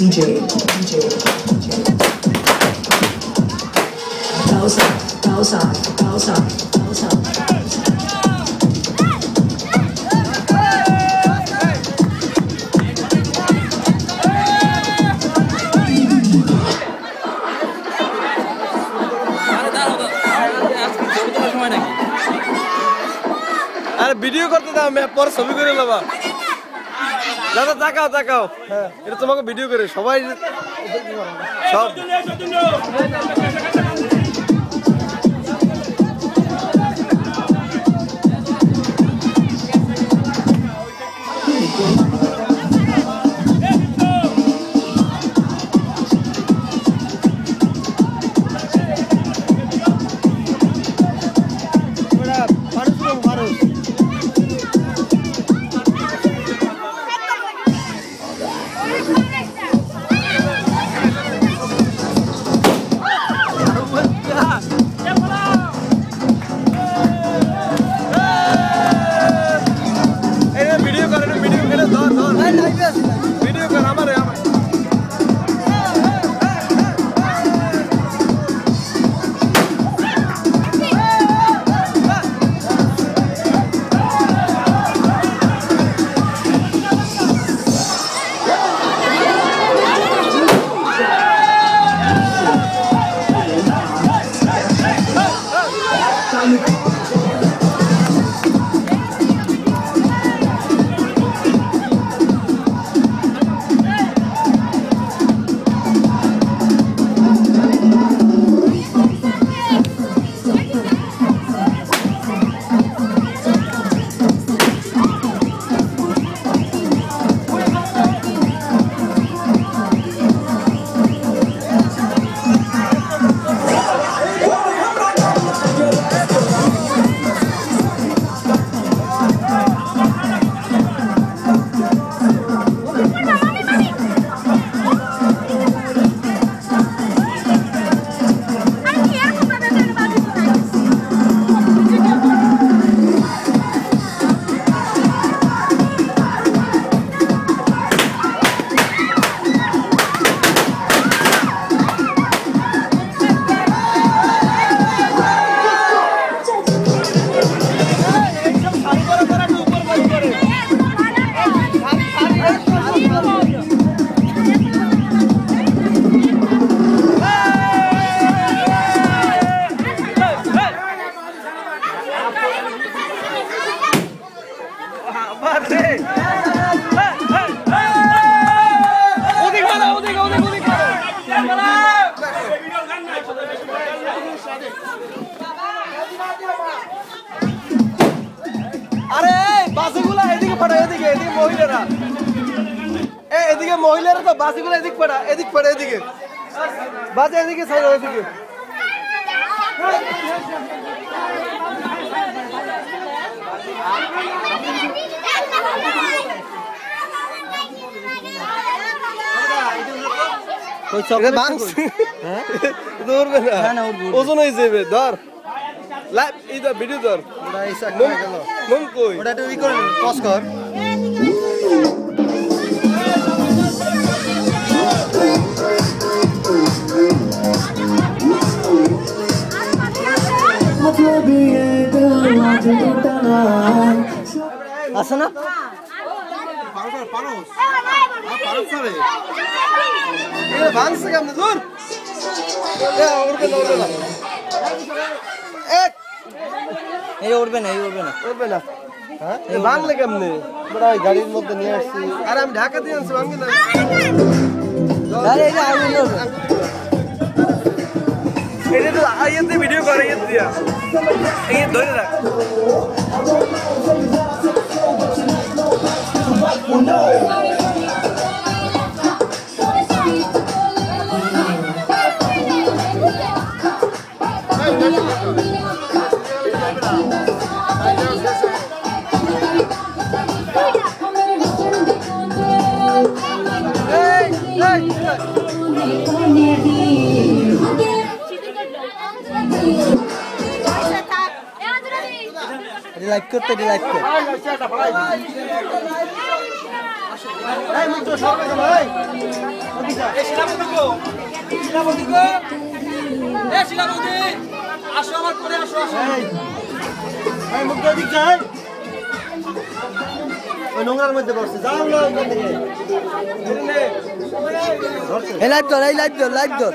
DJ, DJ, DJ. Pausa, pausa, pausa, pausa. আরে video করতে দাও আমি পরে ছবি করে লবা দাদা তাকাও তাকাও। এটা তোমাকে ভিডিও করে সবাই সব আরে এই বাসগুলা এদিকে পাঠা এদিকে এদিকে মহিলারা এ এদিকে মহিলারা তো বাসগুলো এদিক পাঠা এদিক পাঠা এদিকে বাসে এদিকে সাইড এদিকে এটা ভাঙছে। উঠবে না। ওজন হয়ে যাবে ধর। লাইভ এই ধর। ভিডিও ধর মন কই? ওটা একটু ই করে কস কর। আছে না বালসারে এ ভাঙছে কেমনে দূর এ উড়বে না উড়বে না এক এই উঠবে না এই উঠবে না উঠবে না হ্যাঁ এ ভাঙলে কেমনে বড় ওই গাড়ির মধ্যে নিয়ে আসছি আরে আমি ঢাকা দিয়ে আনছি ভাঙবে না আরে এটা আগুন ধরবে এটা তো আইয়াতে ভিডিও করে ইয়ে দিয়া এই ধরে রাখ লাইক করতে লাইক কর আসো এই এই এই মুখ তো দিক যায় ওই নোংরার মধ্যে বসছে যাও না ওইখান থেকে এই লাইভ ধর এই লাইভ ধর লাইভ ধর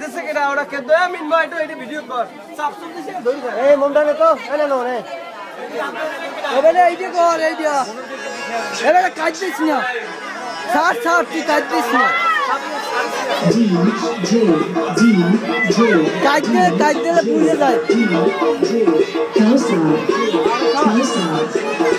দেশে কেডা ওরা কে দয়া মিন ভাই তো এটা ভিডিও কর সাপ সাপ দিছে ধরি যা এই মন্ডা নে তো এনে নো রে এবারে এই যে কর এই যে এবারে কাজ দিস না ছাড় ছাড় তুই কাজ দিস না কাজ দিলে কাজ দিলে যায় Kausa